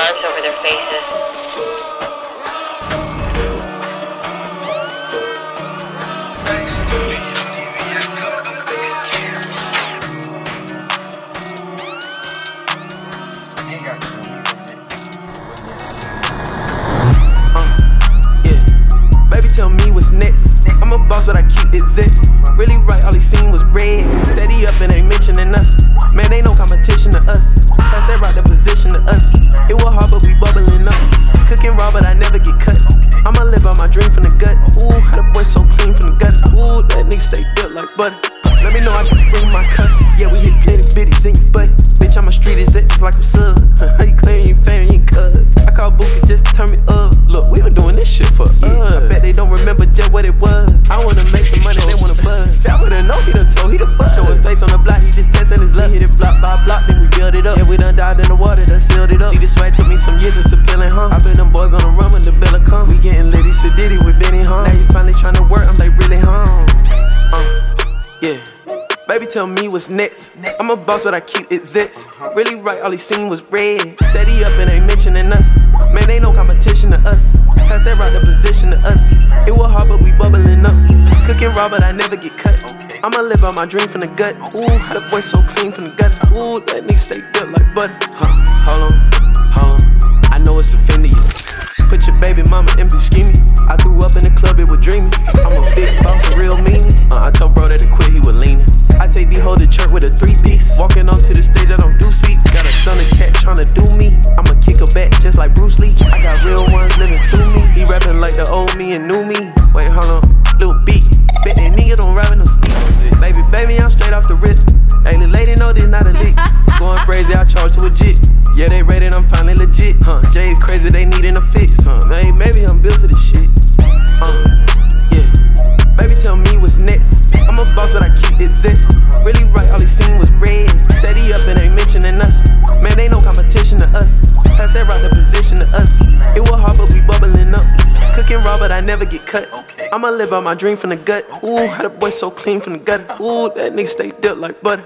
carved over their faces. Baby, tell me what's next. I'm a boss, but I keep it zest. Butter. Let me know I can bring my cut. Yeah, we hit plenty bitties in your butt. Bitch, I'm a street exec just like I'm sub. How you claim you fame, you ain't cuz. I call Bookie just to turn me up. Look, we been doing this shit for us. I bet they don't remember just what it was. I wanna make some money, they wanna buzz. With a know he done told, he the fuck. Showing face on the block, he just testing his luck. Hit it block by block, then we build it up. Yeah, we done dived in the water, done sealed it up. See, this swag took me some years, it's appealing, huh? I bet them boys gonna run when the bill come. We getting litty, sedity with Benny, huh? Now you finally tryna work, tell me what's next. I'm a boss, but I keep it zest. Really right, all he seen was red. Set he up and ain't mentioning us. Man, ain't no competition to us. Pass that right the position to us. It was hard, but we bubbling up. Cooking raw, but I never get cut. I'ma live out my dream from the gut. Ooh, the boy so clean from the gut. Ooh, that nigga stay built like butter. Huh, hold on, Take these church with a three piece. Walking onto the stage, I don't do seats. Got a thundercat tryna do me. I'ma kick her back just like Bruce Lee. I got real ones living through me. He rapping like the old me and new me. Wait, hold on, little beat. Bet that nigga don't rap no steep. Baby, baby, I'm straight off the wrist. Hey, little lady, know this not a lick. Going crazy, I charge to a jit. Yeah, they rated, I'm finally legit. Huh, Jay's crazy, they needin' a fix. Huh, hey, maybe I'm built for this shit. Uh, yeah. Baby, tell me what's next. I'm a boss, but I keep it zest. That right the position to us. It was hard, but we bubbling up. Cooking raw, but I never get cut. I'ma live out my dream from the gut. Ooh, how the boy so clean from the gut. Ooh, that nigga stay built like butter.